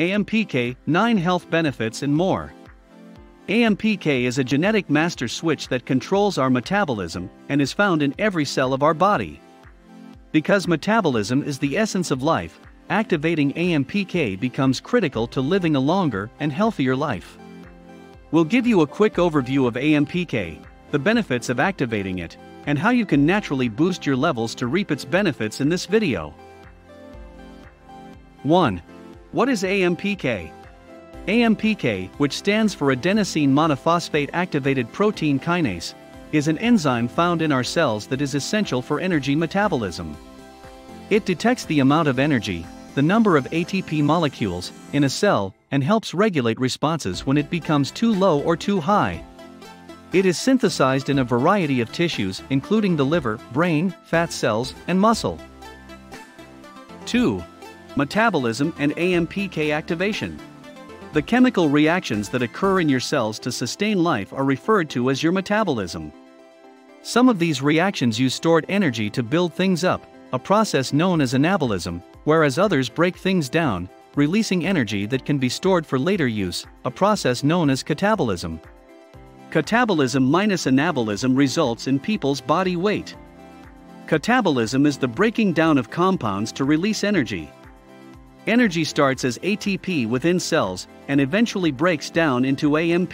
AMPK, 9 health benefits and more. AMPK is a genetic master switch that controls our metabolism and is found in every cell of our body. Because metabolism is the essence of life, activating AMPK becomes critical to living a longer and healthier life. We'll give you a quick overview of AMPK, the benefits of activating it, and how you can naturally boost your levels to reap its benefits in this video. 1. What is AMPK? AMPK, which stands for adenosine monophosphate activated protein kinase, is an enzyme found in our cells that is essential for energy metabolism. It detects the amount of energy, the number of ATP molecules, in a cell and helps regulate responses when it becomes too low or too high. It is synthesized in a variety of tissues, including the liver, brain, fat cells, and muscle. 2. Metabolism and AMPK activation. The chemical reactions that occur in your cells to sustain life are referred to as your metabolism. Some of these reactions use stored energy to build things up, a process known as anabolism, whereas others break things down, releasing energy that can be stored for later use, a process known as catabolism. Catabolism minus anabolism results in people's body weight. Catabolism is the breaking down of compounds to release energy. Energy starts as ATP within cells and eventually breaks down into AMP.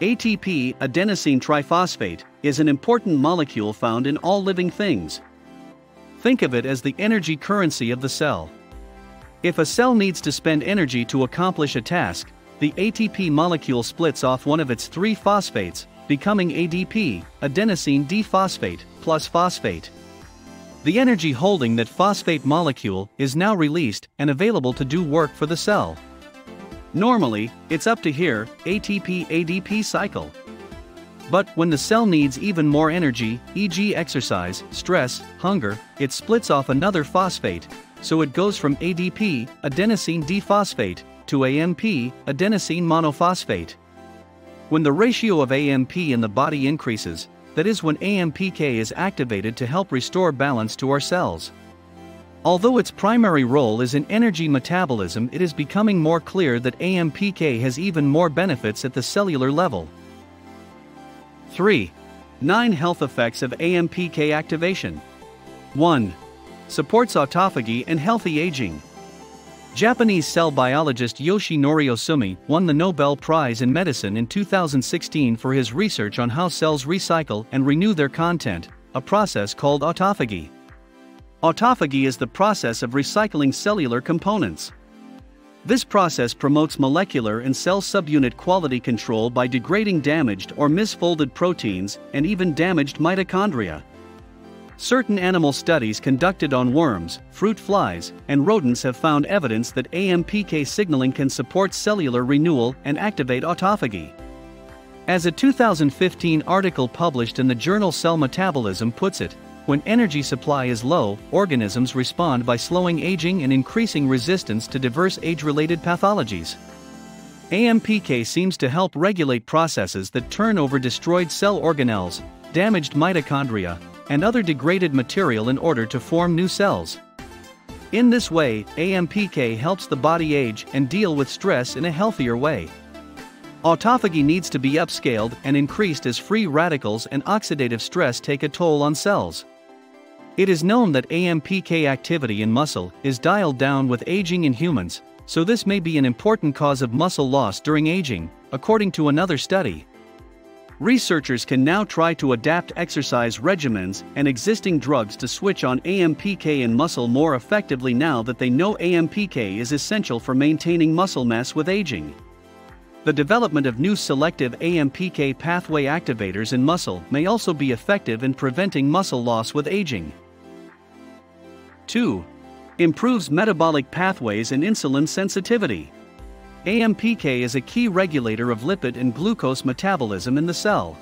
ATP, adenosine triphosphate, is an important molecule found in all living things. Think of it as the energy currency of the cell. If a cell needs to spend energy to accomplish a task, the ATP molecule splits off one of its three phosphates, becoming ADP, adenosine diphosphate, plus phosphate. The energy holding that phosphate molecule is now released and available to do work for the cell. Normally, it's up to here, ATP ADP cycle. But when the cell needs even more energy, e.g., exercise, stress, hunger, it splits off another phosphate, so it goes from ADP, adenosine diphosphate, to AMP, adenosine monophosphate. When the ratio of AMP in the body increases, that is when AMPK is activated to help restore balance to our cells. Although its primary role is in energy metabolism, it is becoming more clear that AMPK has even more benefits at the cellular level. 3. 9 Health Effects of AMPK Activation 1. Supports autophagy and healthy aging. Japanese cell biologist Yoshinori Ohsumi won the Nobel Prize in Medicine in 2016 for his research on how cells recycle and renew their content, a process called autophagy. Autophagy is the process of recycling cellular components. This process promotes molecular and cell subunit quality control by degrading damaged or misfolded proteins and even damaged mitochondria. Certain animal studies conducted on worms, fruit flies, and rodents have found evidence that AMPK signaling can support cellular renewal and activate autophagy. As a 2015 article published in the journal Cell Metabolism puts it, when energy supply is low, organisms respond by slowing aging and increasing resistance to diverse age related pathologies. AMPK seems to help regulate processes that turn over destroyed cell organelles, damaged mitochondria, and other degraded material in order to form new cells. In this way, AMPK helps the body age and deal with stress in a healthier way. Autophagy needs to be upscaled and increased as free radicals and oxidative stress take a toll on cells. It is known that AMPK activity in muscle is dialed down with aging in humans, so this may be an important cause of muscle loss during aging, according to another study. Researchers can now try to adapt exercise regimens and existing drugs to switch on AMPK in muscle more effectively now that they know AMPK is essential for maintaining muscle mass with aging. The development of new selective AMPK pathway activators in muscle may also be effective in preventing muscle loss with aging. 2. Improves metabolic pathways and insulin sensitivity. AMPK is a key regulator of lipid and glucose metabolism in the cell.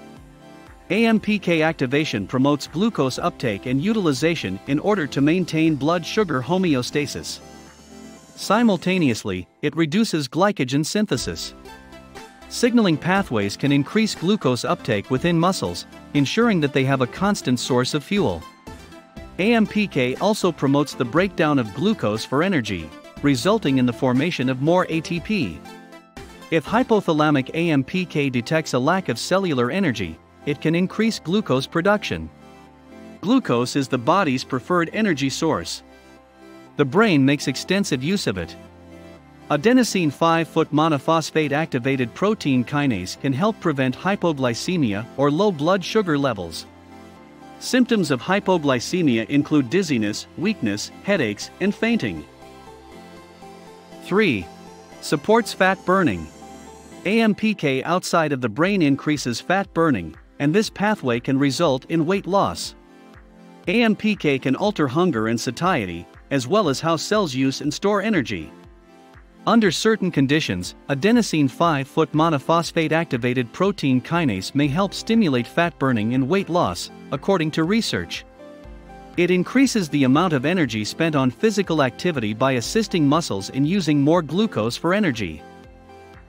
AMPK activation promotes glucose uptake and utilization in order to maintain blood sugar homeostasis. Simultaneously, it reduces glycogen synthesis. Signaling pathways can increase glucose uptake within muscles, ensuring that they have a constant source of fuel. AMPK also promotes the breakdown of glucose for energy, resulting in the formation of more ATP. If hypothalamic AMPK detects a lack of cellular energy, it can increase glucose production. Glucose is the body's preferred energy source. The brain makes extensive use of it. Adenosine 5-foot monophosphate activated protein kinase can help prevent hypoglycemia or low blood sugar levels. Symptoms of hypoglycemia include dizziness, weakness, headaches, and fainting. 3. Supports fat burning. AMPK outside of the brain increases fat burning, and this pathway can result in weight loss. AMPK can alter hunger and satiety, as well as how cells use and store energy. Under certain conditions, adenosine 5-foot monophosphate activated protein kinase may help stimulate fat burning and weight loss, according to research. It increases the amount of energy spent on physical activity by assisting muscles in using more glucose for energy.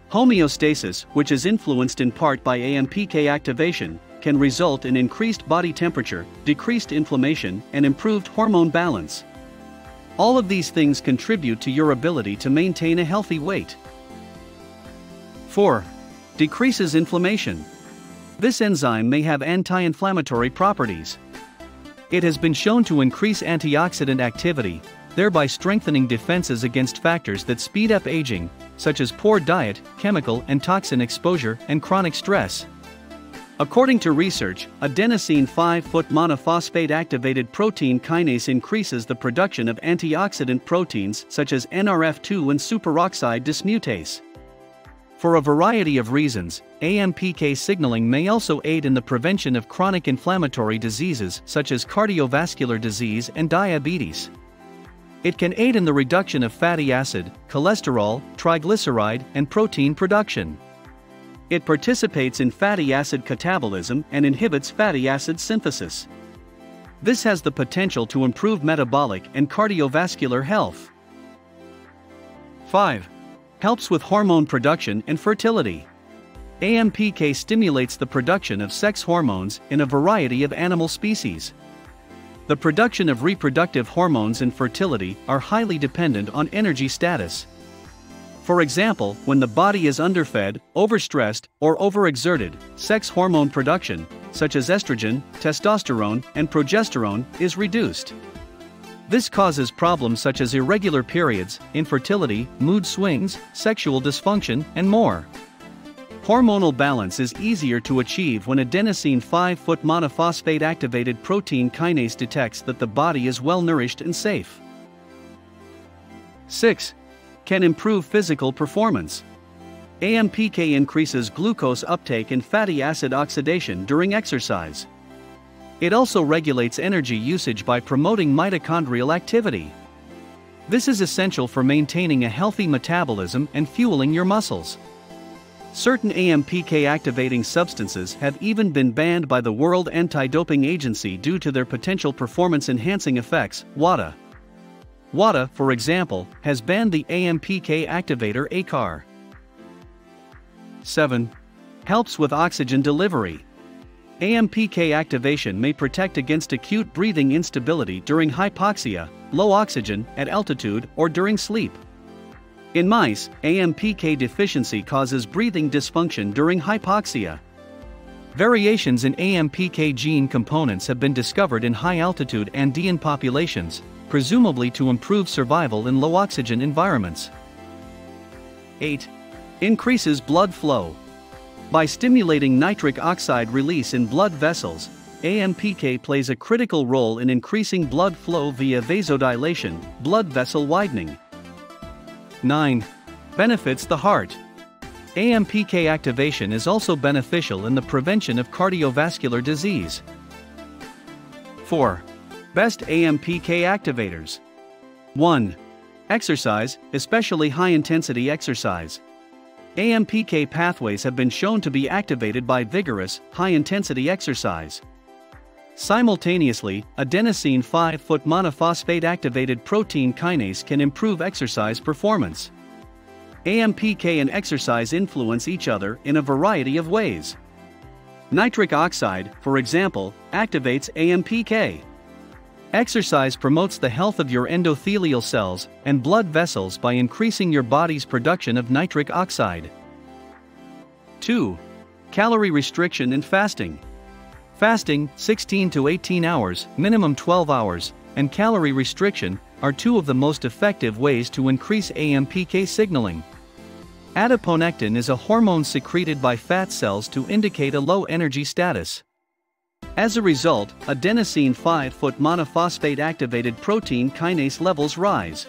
Homeostasis, which is influenced in part by AMPK activation, can result in increased body temperature, decreased inflammation, and improved hormone balance. All of these things contribute to your ability to maintain a healthy weight. 4. Decreases inflammation. This enzyme may have anti inflammatory properties. It has been shown to increase antioxidant activity, thereby strengthening defenses against factors that speed up aging, such as poor diet, chemical and toxin exposure, and chronic stress. According to research, adenosine 5-foot monophosphate activated protein kinase increases the production of antioxidant proteins such as NRF2 and superoxide dismutase. For a variety of reasons, AMPK signaling may also aid in the prevention of chronic inflammatory diseases such as cardiovascular disease and diabetes. It can aid in the reduction of fatty acid, cholesterol, triglyceride, and protein production. It participates in fatty acid catabolism and inhibits fatty acid synthesis. This has the potential to improve metabolic and cardiovascular health. 5. Helps with hormone production and fertility. AMPK stimulates the production of sex hormones in a variety of animal species. The production of reproductive hormones and fertility are highly dependent on energy status. For example, when the body is underfed, overstressed, or overexerted, sex hormone production, such as estrogen, testosterone, and progesterone, is reduced. This causes problems such as irregular periods, infertility, mood swings, sexual dysfunction, and more. Hormonal balance is easier to achieve when adenosine 5-foot monophosphate activated protein kinase detects that the body is well nourished and safe. 6. Can improve physical performance. AMPK increases glucose uptake and fatty acid oxidation during exercise. It also regulates energy usage by promoting mitochondrial activity. This is essential for maintaining a healthy metabolism and fueling your muscles. Certain AMPK activating substances have even been banned by the World Anti Doping Agency due to their potential performance enhancing effects, WADA. WADA, for example, has banned the AMPK activator AICAR. 7. Helps with oxygen delivery. AMPK activation may protect against acute breathing instability during hypoxia, low oxygen, at altitude, or during sleep. In mice, AMPK deficiency causes breathing dysfunction during hypoxia. Variations in AMPK gene components have been discovered in high altitude Andean populations, presumably to improve survival in low oxygen environments. 8. Increases blood flow. By stimulating nitric oxide release in blood vessels, AMPK plays a critical role in increasing blood flow via vasodilation, blood vessel widening. 9. Benefits the heart. AMPK activation is also beneficial in the prevention of cardiovascular disease. 4. Best AMPK activators 1. Exercise, especially high intensity exercise. AMPK pathways have been shown to be activated by vigorous, high intensity exercise. Simultaneously, adenosine 5-foot monophosphate activated protein kinase can improve exercise performance. AMPK and exercise influence each other in a variety of ways. Nitric oxide, for example, activates AMPK. Exercise promotes the health of your endothelial cells and blood vessels by increasing your body's production of nitric oxide. 2. Calorie restriction and fasting. Fasting, 16 to 18 hours, minimum 12 hours, and calorie restriction are two of the most effective ways to increase AMPK signaling. Adiponectin is a hormone secreted by fat cells to indicate a low energy status. As a result, adenosine 5-foot monophosphate activated protein kinase levels rise.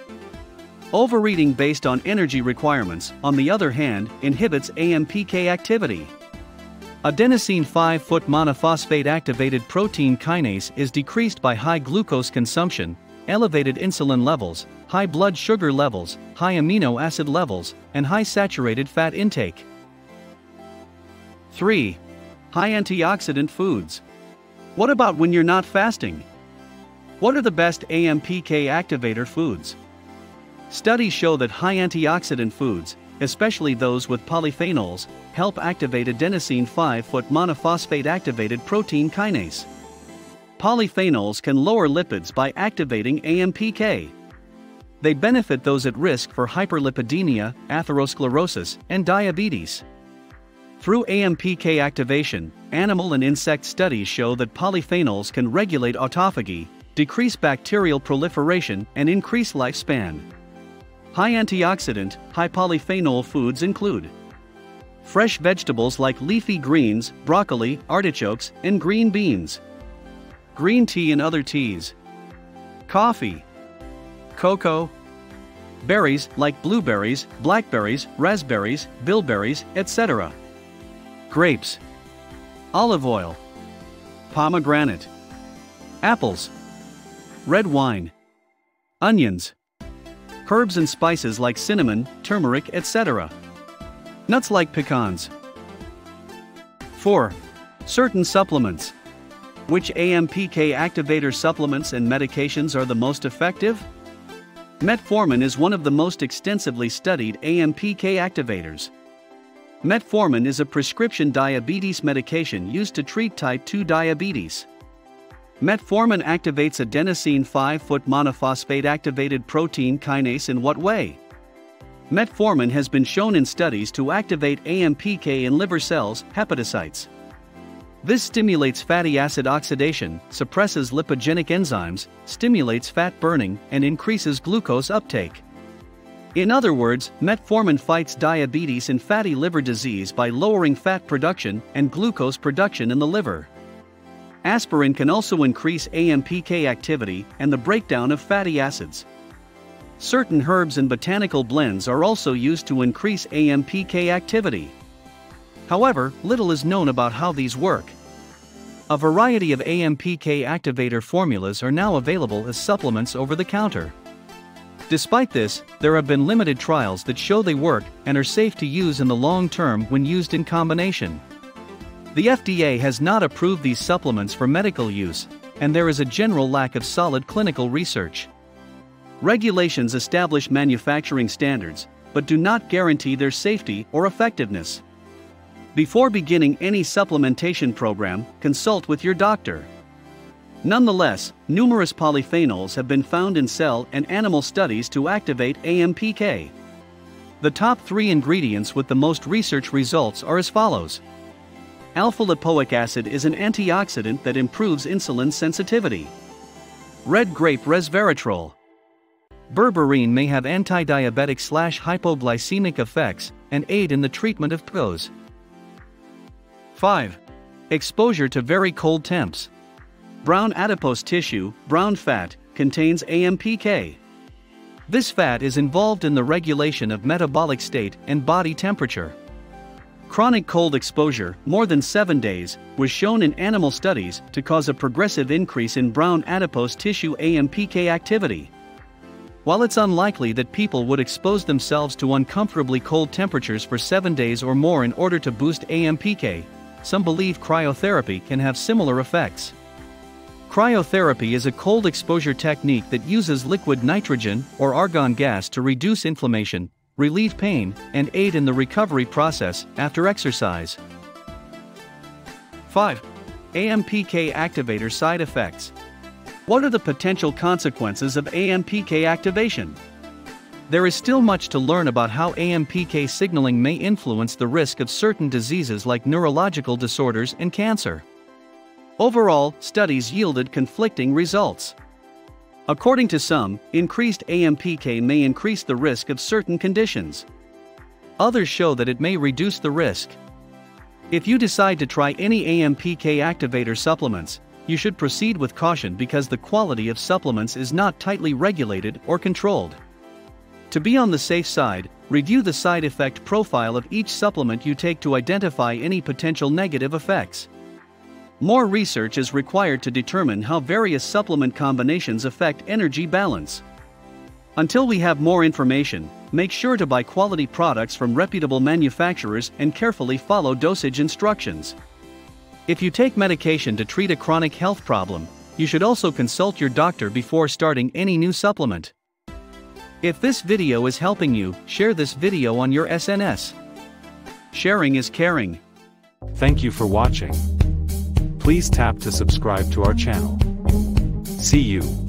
Overeating based on energy requirements, on the other hand, inhibits AMPK activity. Adenosine 5-foot monophosphate activated protein kinase is decreased by high glucose consumption, elevated insulin levels, high blood sugar levels, high amino acid levels, and high saturated fat intake. 3. High antioxidant foods. What about when you're not fasting? What are the best AMPK activator foods? Studies show that high antioxidant foods, especially those with polyphenols, help activate adenosine 5-foot monophosphate activated protein kinase. Polyphenols can lower lipids by activating AMPK. They benefit those at risk for hyperlipidemia, atherosclerosis, and diabetes. Through AMPK activation, animal and insect studies show that polyphenols can regulate autophagy, decrease bacterial proliferation, and increase lifespan. High antioxidant, high polyphenol foods include fresh vegetables like leafy greens, broccoli, artichokes, and green beans green tea and other teas, coffee, cocoa, berries like blueberries, blackberries, raspberries, bilberries, etc., grapes, olive oil, pomegranate, apples, red wine, onions, herbs and spices like cinnamon, turmeric, etc., nuts like pecans. 4. Certain supplements. Which AMPK activator supplements and medications are the most effective? Metformin is one of the most extensively studied AMPK activators. Metformin is a prescription diabetes medication used to treat type 2 diabetes. Metformin activates adenosine 5-foot monophosphate activated protein kinase in what way? Metformin has been shown in studies to activate AMPK in liver cells, hepatocytes. This stimulates fatty acid oxidation, suppresses lipogenic enzymes, stimulates fat burning, and increases glucose uptake. In other words, metformin fights diabetes and fatty liver disease by lowering fat production and glucose production in the liver. Aspirin can also increase AMPK activity and the breakdown of fatty acids. Certain herbs and botanical blends are also used to increase AMPK activity. However, little is known about how these work. A variety of AMPK activator formulas are now available as supplements over the counter. Despite this, there have been limited trials that show they work and are safe to use in the long term when used in combination. The FDA has not approved these supplements for medical use, and there is a general lack of solid clinical research. Regulations establish manufacturing standards, but do not guarantee their safety or effectiveness. Before beginning any supplementation program, consult with your doctor. Nonetheless, numerous polyphenols have been found in cell and animal studies to activate AMPK. The top three ingredients with the most research results are as follows Alpha lipoic acid is an antioxidant that improves insulin sensitivity. Red grape resveratrol. Berberine may have anti-diabetic slash hypoglycemic effects and aid in the treatment of PCOS. 5. Exposure to very cold temps. Brown adipose tissue, brown fat, contains AMPK. This fat is involved in the regulation of metabolic state and body temperature. Chronic cold exposure, more than 7 days, was shown in animal studies to cause a progressive increase in brown adipose tissue AMPK activity. While it's unlikely that people would expose themselves to uncomfortably cold temperatures for 7 days or more in order to boost AMPK, some believe cryotherapy can have similar effects. Cryotherapy is a cold exposure technique that uses liquid nitrogen or argon gas to reduce inflammation, relieve pain, and aid in the recovery process after exercise. 5. AMPK activator side effects. What are the potential consequences of AMPK activation? There is still much to learn about how AMPK signaling may influence the risk of certain diseases like neurological disorders and cancer. Overall, studies yielded conflicting results. According to some, increased AMPK may increase the risk of certain conditions. Others show that it may reduce the risk. If you decide to try any AMPK activator supplements, you should proceed with caution because the quality of supplements is not tightly regulated or controlled. To be on the safe side, review the side effect profile of each supplement you take to identify any potential negative effects. More research is required to determine how various supplement combinations affect energy balance. Until we have more information, make sure to buy quality products from reputable manufacturers and carefully follow dosage instructions. If you take medication to treat a chronic health problem, you should also consult your doctor before starting any new supplement. If this video is helping you, share this video on your SNS. Sharing is caring. Thank you for watching. Please tap to subscribe to our channel. See you.